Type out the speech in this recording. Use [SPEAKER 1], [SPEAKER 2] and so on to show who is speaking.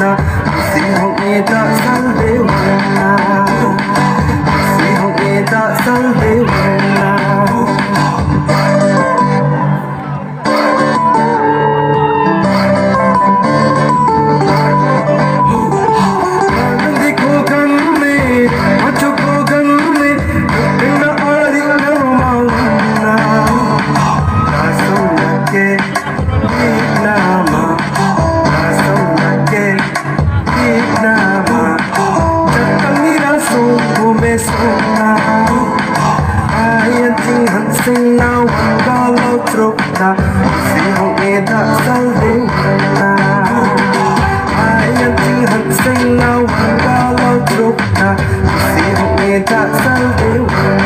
[SPEAKER 1] na xin hồng nghe ta sang đế hoàng na xin hồng nghe ta sang đế it does, I'll do now. Ayan ting hận sinh nào hằng ga lâu trục na Si hồng nghe đã